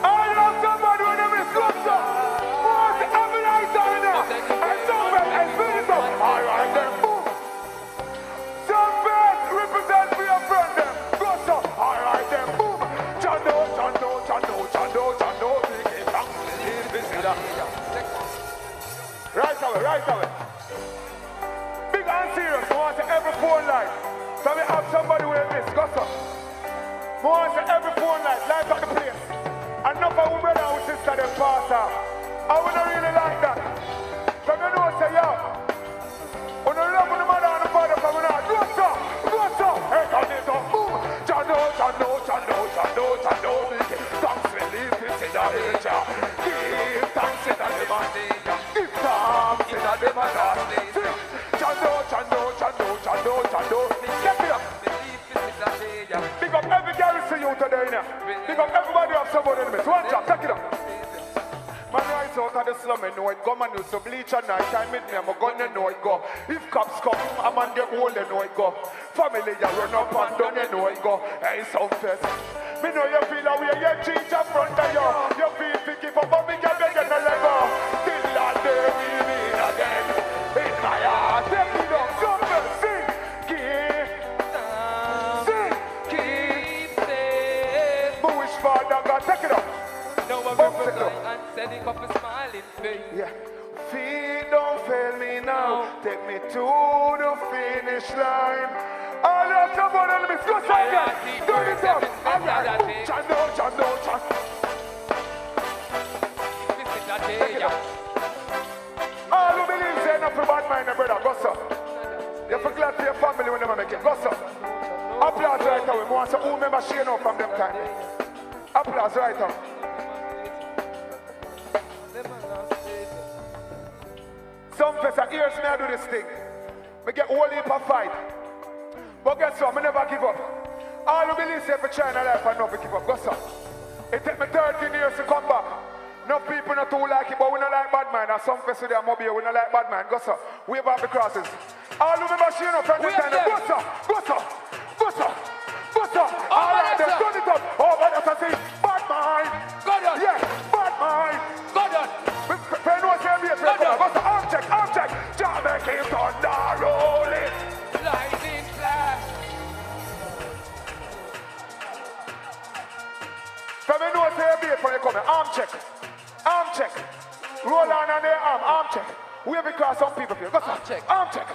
I love somebody them every lighter in. And. And. Boom. Something. Represent for your friend, them. Right, then. Boom. Right away, right away. Big and serious, we want to every phone line. So we have somebody with this, go. Want to every phone line, light up the place. Enough of brother and sister them pass. I would not really like that. One take it up. Man rise out of the slum and know it go. Man used to bleach at night time with me. I'm a gun know it go. If cops come, a man get old and know it go. Family you run up and down and know it go. Hey, fest. Me know you feel a way you cheat in front of you. You feel picky for me the one enemies, go second. Do it up. All right. Chando, chando. Visit that day. All who believe say enough for bad mind, brother. Go so. You feel glad for your family when they make it. Go so. Applause right away. We want to who remember Shane O from them time. Applause right away. Sumfest a years me I do this thing. Me get whole heap of fight. But guess what? Me never give up. All who believe say for China life I never give up. Go so. It took me 13 years to come back. No people not too like it, but we not like bad man. And Sumfest a there mobile, we not like bad man. Go so. Wave off the crosses. All who remember Shane up from this time. them. Go know say be it when you come. Arm check. Arm check. Roll on on their arm. Arm check. Wave across some people here. Go Arm check. Arm check.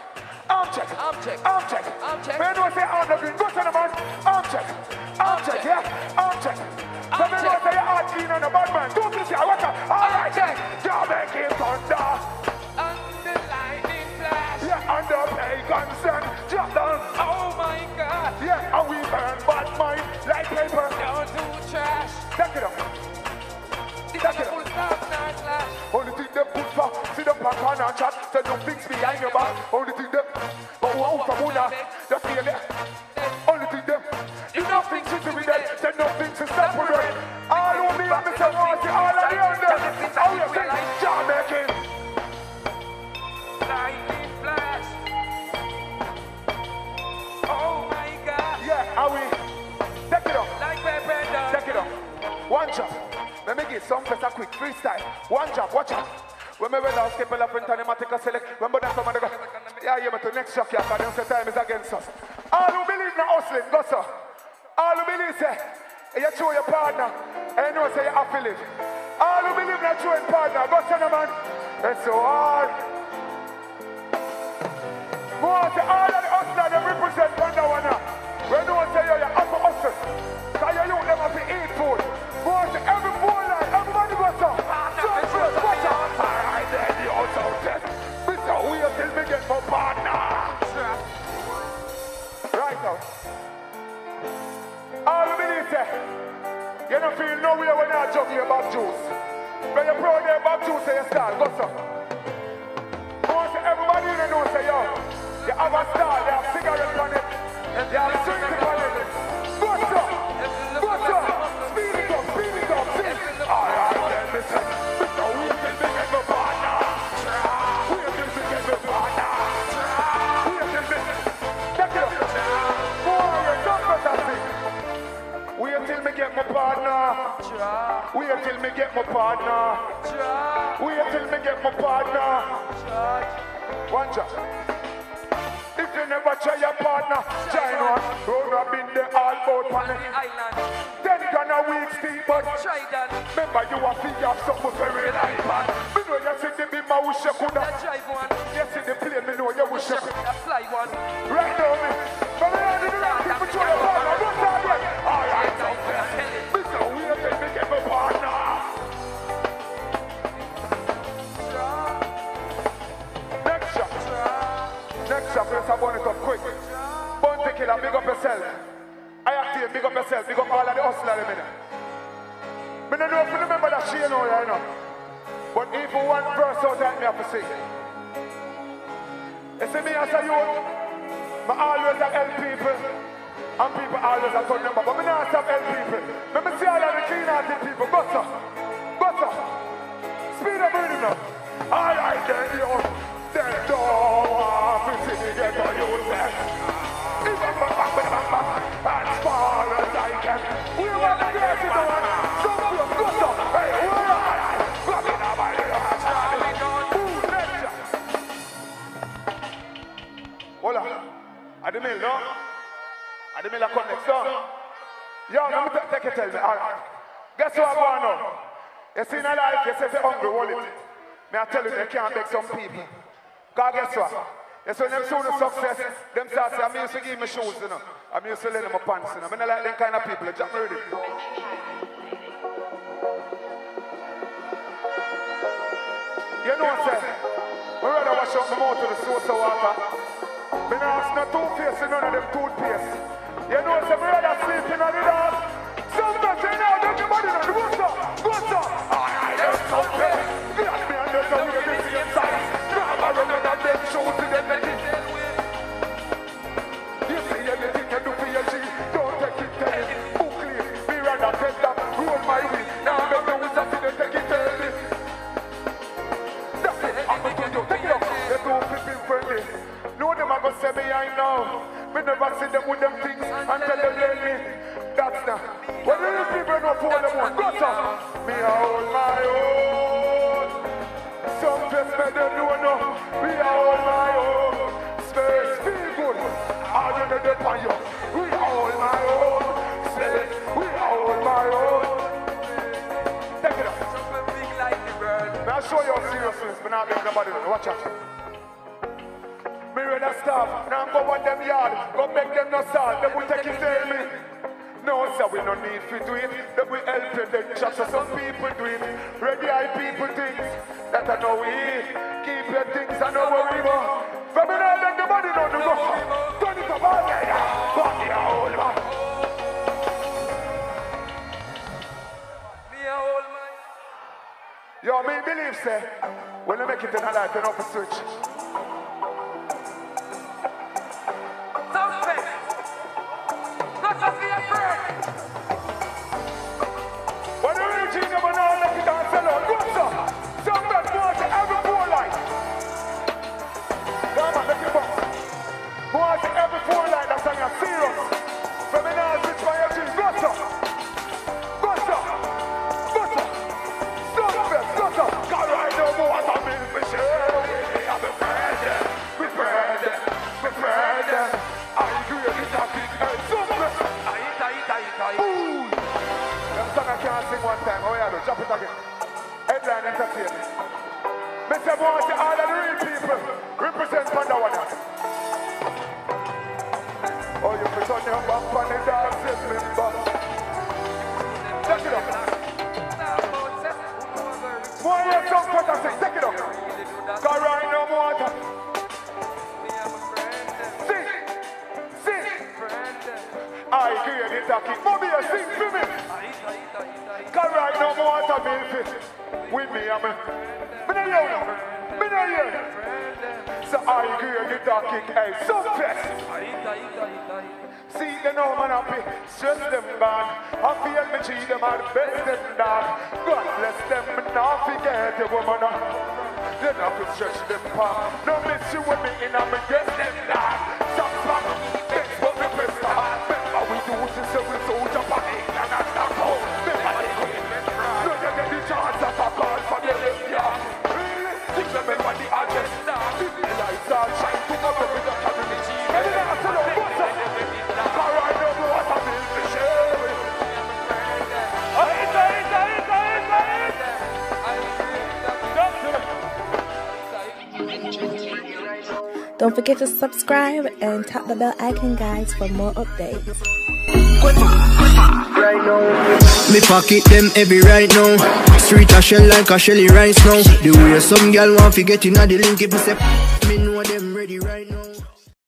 Arm check. Arm check. Arm check. Arm check. You know say arm the green. Go to the man. Arm check. Arm check. Yeah. Arm check. You know check. say your heart clean on the bad man. Don't you see? I watch out. All right. Jamaican thunder. Them back on and chat. Say no things behind your back. Only thing them, but who out from una, just feel it. Only thing them, you know things to be dead. Say no things to it. All who me and Mr. Marcy, all of the under. How you say, Jamaican. Lightning flash. Oh my God. Yeah, how we, take it up. Like done. Check it out. One job. Let me get some a quick freestyle. One job, watch out. Remember now, skip a lap and him and take a select. That some of the go. Yeah, yeah, but the next shock, yeah, because them time is against us. All who believe in hustling, go so. All who believe say, you show your partner, and you say you have to. All who believe in a true partner, go no man. It's so hard. More say say, you don't feel nowhere when I jump your back juice. When you proud about juice, say you start, go some. Most everybody in the know say, yo, you have a star, they have cigarettes on it, and they have drinking my partner. Wait till me get my partner. One job. If you never try your partner, join one. Round up in the all boat On the island. Ten can a week steep, but Try that. remember you are free of something very light, man. Me know you see the beam, I wish you coulda. Drive one. See the plane, me know you wish you coulda. Fly one. Right now, me. That me have to. You see me as a youth, I always help people. And people always turn number. But me not stop help people. Let me see all of the clean hearted people. Butter. Butter. Speed up rhythm now. All right then, you. Then don't want to see me get on you then. Even I'm on? You see in life, you say hungry, it. May I tell you, they can't beg some people. God, guess what? You see, when them soon the success, them start say, I'm used to give me shoes, you know. I'm used to lend them my pants, you know. I don't like them kind of people. Me ready. You know what I'm saying? We rather wash up my mouth with the source of water. Me not ask no toothpaste none of them toothpaste. You know what I'm saying? We rather sleep in the dark. Way to them not make nobody know. Watch out. Me rather stop, now go on them yard, go make them no salt, they will take it tell me. No, sir, we no need to do it. They will help you, then just so some people do it. Ready eye people things that I know we keep your things I know where we go. But me not make nobody know the go. Turn it up oh, all day, Yo, me believe, say, when you make it in a life, you know for switch. Sing. Take it that? Cause right now, water. Sing. Friend. I hear the talking. Mommy, you sing for aye. Cause right now, water. With me, I'm a... No hear you. Me no hear. So I hear the talking. Hey, so fast. See the no man happy, stress them gone. Happy and me cheat them the best them done. God bless them, not forget the woman. You not to stretch them palm. No miss you with me in a me guess them done. Don't forget to subscribe and tap the bell icon, guys, for more updates. Me pocket them right now. Street a shell like a shelly rice now. The way some want get the link if say me know them ready right now.